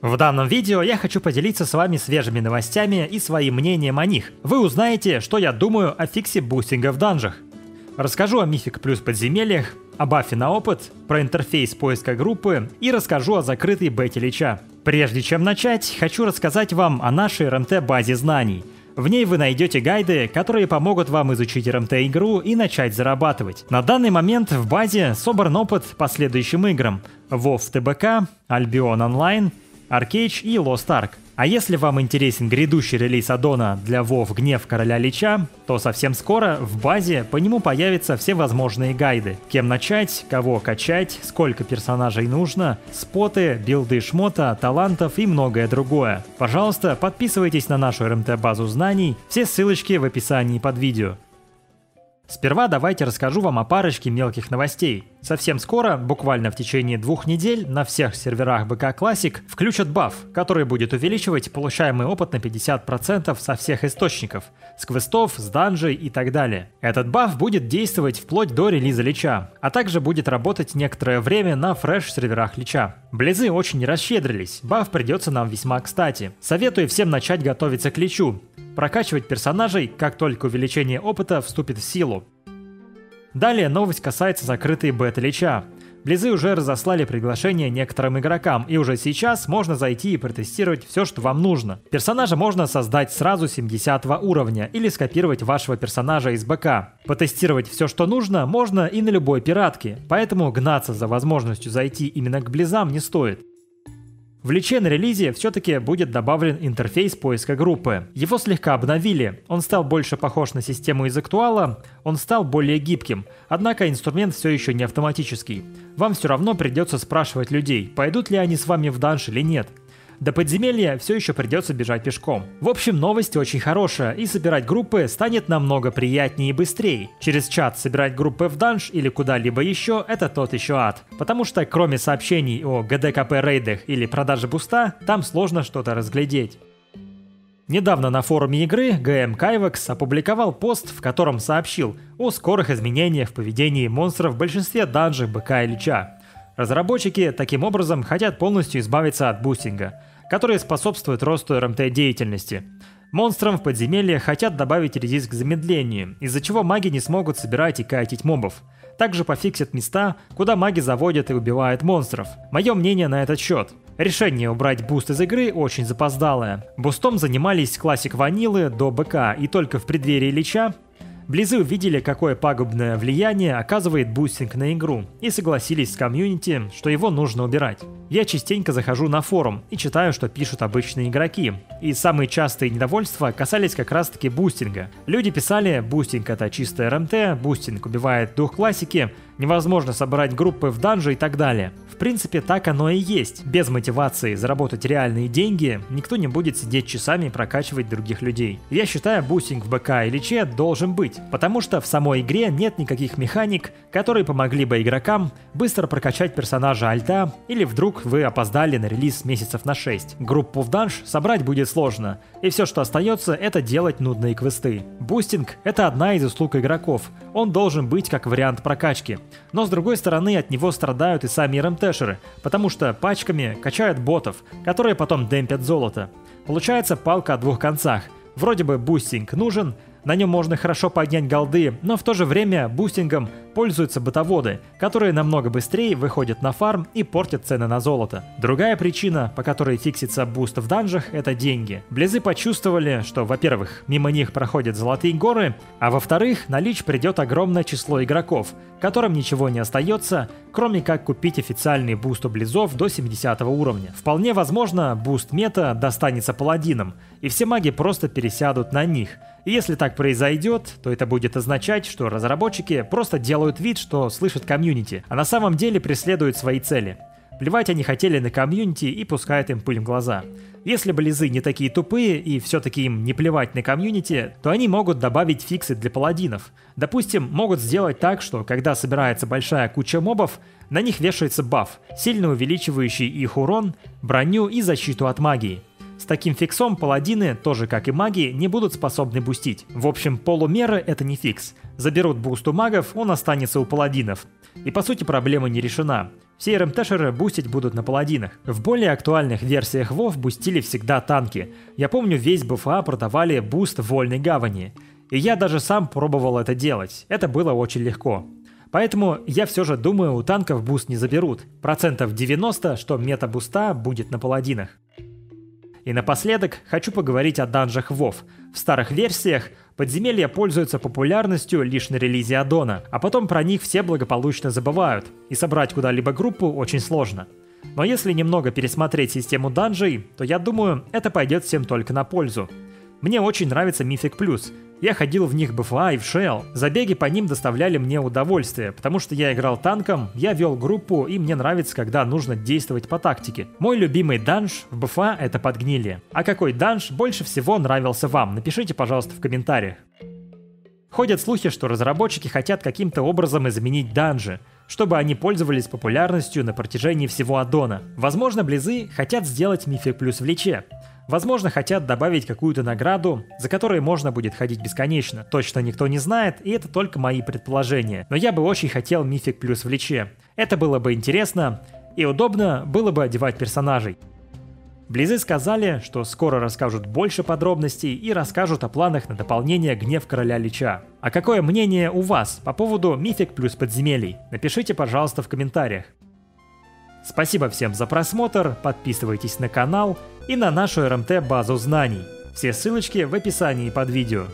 В данном видео я хочу поделиться с вами свежими новостями и своим мнением о них. Вы узнаете, что я думаю о фиксе бустинга в данжах. Расскажу о Mythic Plus подземельях, о бафе на опыт, про интерфейс поиска группы и расскажу о закрытой бете Лича. Прежде чем начать, хочу рассказать вам о нашей РМТ-базе знаний. В ней вы найдете гайды, которые помогут вам изучить РМТ-игру и начать зарабатывать. На данный момент в базе собран опыт по следующим играм. WoW ТБК, Albion Online – Аркейдж и Lost Ark. А если вам интересен грядущий релиз аддона для WoW Гнев Короля Лича, то совсем скоро в базе по нему появятся все возможные гайды. Кем начать, кого качать, сколько персонажей нужно, споты, билды шмота, талантов и многое другое. Пожалуйста, подписывайтесь на нашу РМТ-базу знаний, все ссылочки в описании под видео. Сперва давайте расскажу вам о парочке мелких новостей. Совсем скоро, буквально в течение двух недель, на всех серверах БК Classic включат баф, который будет увеличивать получаемый опыт на 50% со всех источников, с квестов, с данжей и так далее. Этот баф будет действовать вплоть до релиза Лича, а также будет работать некоторое время на фреш-серверах Лича. Близы очень расщедрились, баф придется нам весьма кстати. Советую всем начать готовиться к Личу, прокачивать персонажей, как только увеличение опыта вступит в силу. Далее новость касается закрытой бета Лича. Близы уже разослали приглашение некоторым игрокам, и уже сейчас можно зайти и протестировать все, что вам нужно. Персонажа можно создать сразу 70 уровня или скопировать вашего персонажа из БК. Потестировать все, что нужно, можно и на любой пиратке, поэтому гнаться за возможностью зайти именно к Близам не стоит. В личе на релизе все-таки будет добавлен интерфейс поиска группы. Его слегка обновили, он стал больше похож на систему из актуала, он стал более гибким, однако инструмент все еще не автоматический. Вам все равно придется спрашивать людей, пойдут ли они с вами в данж или нет. До подземелья все еще придется бежать пешком. В общем, новость очень хорошая, и собирать группы станет намного приятнее и быстрее. Через чат собирать группы в данж или куда-либо еще – это тот еще ад. Потому что кроме сообщений о ГДКП рейдах или продаже буста, там сложно что-то разглядеть. Недавно на форуме игры ГМ Kaivax опубликовал пост, в котором сообщил о скорых изменениях в поведении монстров в большинстве данжей БК и Лича. Разработчики таким образом хотят полностью избавиться от бустинга, который способствует росту РМТ деятельности. Монстрам в подземелье хотят добавить резист к замедлению, из-за чего маги не смогут собирать и кайтить мобов. Также пофиксят места, куда маги заводят и убивают монстров. Мое мнение на этот счет. Решение убрать буст из игры очень запоздалое. Бустом занимались Classic ванилы до БК, и только в преддверии Лича Близы увидели, какое пагубное влияние оказывает бустинг на игру, и согласились с комьюнити, что его нужно убирать. Я частенько захожу на форум и читаю, что пишут обычные игроки, и самые частые недовольства касались как раз таки бустинга. Люди писали, бустинг это чистая РМТ, бустинг убивает дух классики, невозможно собрать группы в данже и так далее. В принципе, так оно и есть. Без мотивации заработать реальные деньги никто не будет сидеть часами и прокачивать других людей. Я считаю, бустинг в БК или Личе должен быть, потому что в самой игре нет никаких механик, которые помогли бы игрокам быстро прокачать персонажа альта или вдруг вы опоздали на релиз месяцев на 6. Группу в данж собрать будет сложно, и все, что остается, это делать нудные квесты. Бустинг — это одна из услуг игроков, он должен быть как вариант прокачки. Но с другой стороны, от него страдают и сами РМТшеры, потому что пачками качают ботов, которые потом демпят золото. Получается палка о двух концах. Вроде бы бустинг нужен, на нем можно хорошо поднять голды, но в то же время бустингом пользуются ботоводы, которые намного быстрее выходят на фарм и портят цены на золото. Другая причина, по которой фиксится буст в данжах, это деньги. Близы почувствовали, что, во-первых, мимо них проходят золотые горы, а во-вторых, на лич придет огромное число игроков, которым ничего не остается, кроме как купить официальный буст у близов до 70 уровня. Вполне возможно, буст мета достанется паладинам, и все маги просто пересядут на них – и если так произойдет, то это будет означать, что разработчики просто делают вид, что слышат комьюнити, а на самом деле преследуют свои цели. Плевать они хотели на комьюнити и пускают им пыль в глаза. Если близы не такие тупые и все-таки им не плевать на комьюнити, то они могут добавить фиксы для паладинов. Допустим, могут сделать так, что когда собирается большая куча мобов, на них вешается баф, сильно увеличивающий их урон, броню и защиту от магии. С таким фиксом паладины, тоже как и маги, не будут способны бустить. В общем, полумеры это не фикс. Заберут буст у магов, он останется у паладинов. И по сути проблема не решена. Все РМТшеры бустить будут на паладинах. В более актуальных версиях WoW бустили всегда танки. Я помню, весь БФА продавали буст в вольной гавани. И я даже сам пробовал это делать. Это было очень легко. Поэтому я все же думаю, у танков буст не заберут. Процентов 90, что мета-буста будет на паладинах. И напоследок хочу поговорить о данжах WoW. В старых версиях подземелья пользуются популярностью лишь на релизе аддона, а потом про них все благополучно забывают, и собрать куда-либо группу очень сложно. Но если немного пересмотреть систему данжей, то я думаю, это пойдет всем только на пользу. Мне очень нравится Mythic Plus, я ходил в них БФА и в Shell. Забеги по ним доставляли мне удовольствие, потому что я играл танком, я вел группу, и мне нравится, когда нужно действовать по тактике. Мой любимый данж в БФА — это подгнили. А какой данж больше всего нравился вам? Напишите, пожалуйста, в комментариях. Ходят слухи, что разработчики хотят каким-то образом изменить данжи, чтобы они пользовались популярностью на протяжении всего аддона. Возможно, Близы хотят сделать Мифик плюс в Личе. Возможно, хотят добавить какую-то награду, за которой можно будет ходить бесконечно. Точно никто не знает, и это только мои предположения. Но я бы очень хотел мифик плюс в личе. Это было бы интересно и удобно было бы одевать персонажей. Близы сказали, что скоро расскажут больше подробностей и расскажут о планах на дополнение «Гнев короля Лича». А какое мнение у вас по поводу мифик плюс подземелий? Напишите, пожалуйста, в комментариях. Спасибо всем за просмотр, подписывайтесь на канал и на нашу РМТ базу знаний. Все ссылочки в описании под видео.